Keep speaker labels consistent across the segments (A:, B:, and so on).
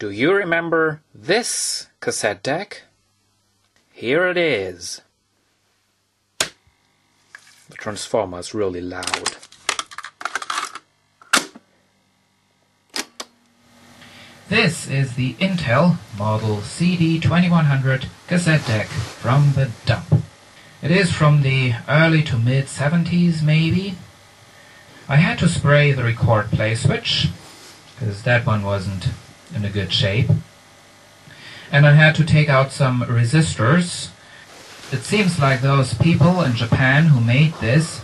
A: Do you remember this cassette deck? Here it is. The transformer is really loud.
B: This is the Intel Model CD2100 cassette deck from the dump. It is from the early to mid 70s maybe. I had to spray the record play switch because that one wasn't in a good shape. And I had to take out some resistors. It seems like those people in Japan who made this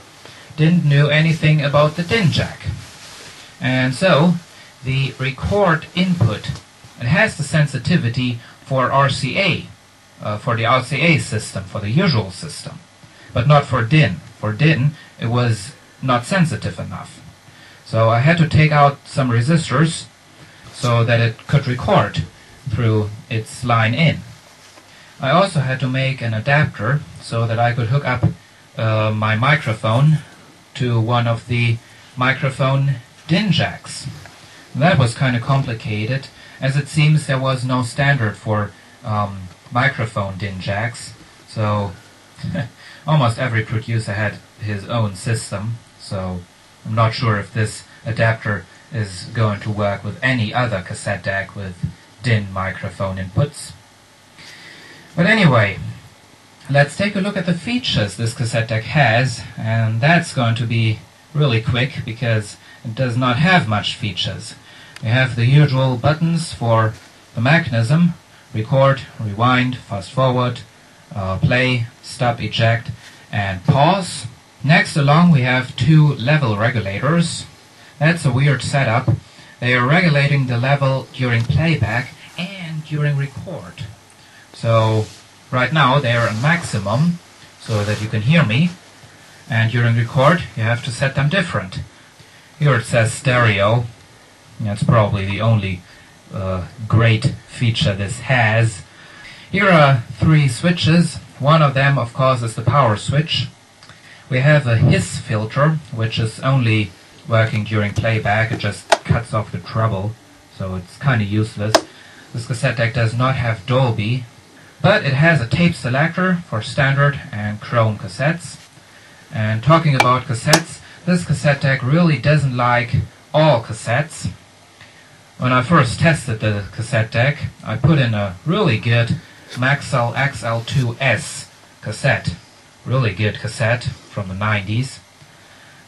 B: didn't know anything about the DIN jack. And so the record input. It has the sensitivity for RCA, uh, for the RCA system, for the usual system, but not for DIN. For DIN, it was not sensitive enough. So I had to take out some resistors so that it could record through its line in. I also had to make an adapter so that I could hook up uh, my microphone to one of the microphone DIN jacks. That was kind of complicated, as it seems there was no standard for um, microphone DIN jacks, so almost every producer had his own system, so I'm not sure if this adapter is going to work with any other cassette deck with DIN microphone inputs. But anyway, let's take a look at the features this cassette deck has, and that's going to be really quick because it does not have much features. We have the usual buttons for the mechanism, record, rewind, fast forward, uh, play, stop, eject, and pause. Next along we have two level regulators. That's a weird setup. They are regulating the level during playback and during record. So right now they are on maximum so that you can hear me and during record you have to set them different. Here it says stereo that's probably the only uh, great feature this has. Here are three switches. One of them, of course, is the power switch. We have a hiss filter, which is only working during playback. It just cuts off the treble, so it's kind of useless. This cassette deck does not have Dolby, but it has a tape selector for standard and chrome cassettes. And talking about cassettes, this cassette deck really doesn't like all cassettes. When I first tested the cassette deck, I put in a really good Maxell XL2S cassette. Really good cassette from the 90s.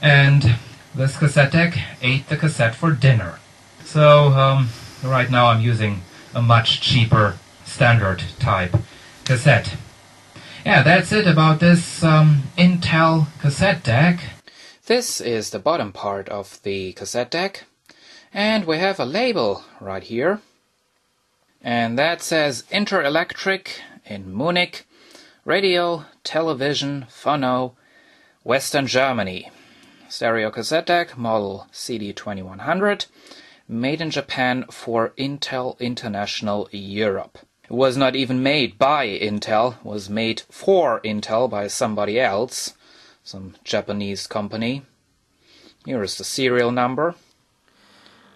B: And this cassette deck ate the cassette for dinner. So, um, right now I'm using a much cheaper standard type cassette. Yeah, that's it about this um, Intel cassette deck.
A: This is the bottom part of the cassette deck. And we have a label right here. And that says Interelectric in Munich, radio, television, phono, Western Germany. Stereo cassette deck, model CD2100, made in Japan for Intel International Europe. It was not even made by Intel, was made for Intel by somebody else, some Japanese company. Here is the serial number.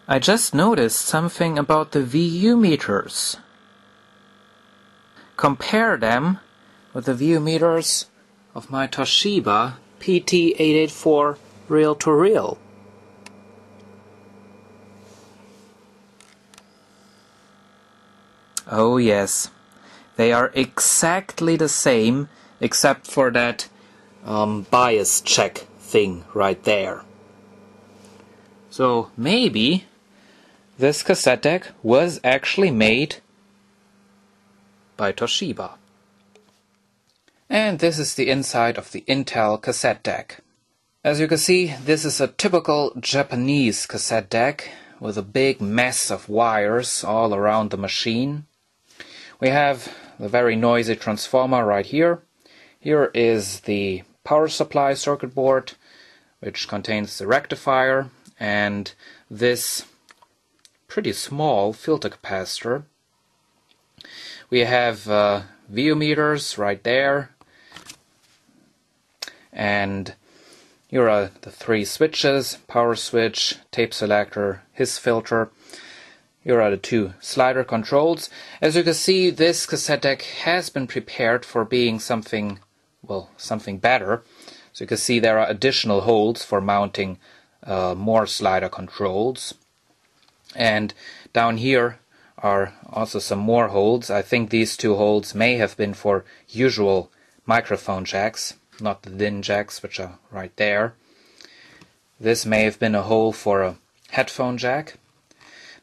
A: I just noticed something about the VU meters. Compare them with the VU meters of my Toshiba PT884 reel to reel. Oh yes, they are exactly the same except for that um, bias check thing right there. So maybe this cassette deck was actually made by Toshiba. And this is the inside of the Intel cassette deck. As you can see, this is a typical Japanese cassette deck with a big mess of wires all around the machine. We have the very noisy transformer right here. Here is the power supply circuit board, which contains the rectifier, and this pretty small filter capacitor. We have uh, VU meters right there. And here are the three switches, power switch, tape selector, hiss filter. Here are the two slider controls. As you can see, this cassette deck has been prepared for being something, well, something better. So you can see there are additional holes for mounting uh, more slider controls. And down here are also some more holes. I think these two holes may have been for usual microphone jacks, not the DIN jacks, which are right there. This may have been a hole for a headphone jack.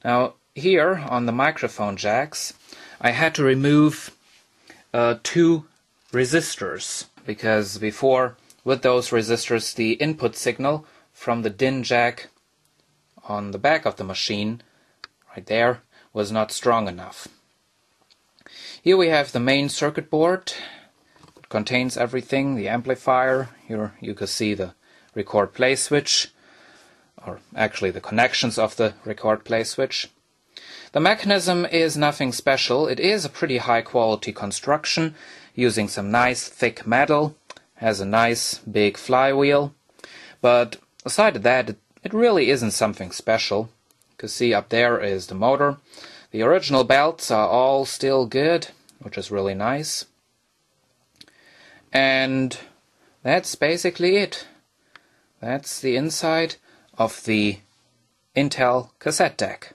A: Now, here on the microphone jacks, I had to remove uh, two resistors because before, with those resistors, the input signal from the DIN jack on the back of the machine, right there, was not strong enough. Here we have the main circuit board. Contains everything, the amplifier. Here you can see the record play switch, or actually the connections of the record play switch. The mechanism is nothing special. It is a pretty high quality construction using some nice thick metal, has a nice big flywheel, but aside of that, it really isn't something special. You can see up there is the motor. The original belts are all still good, which is really nice. And that's basically it. That's the inside of the Intel cassette deck.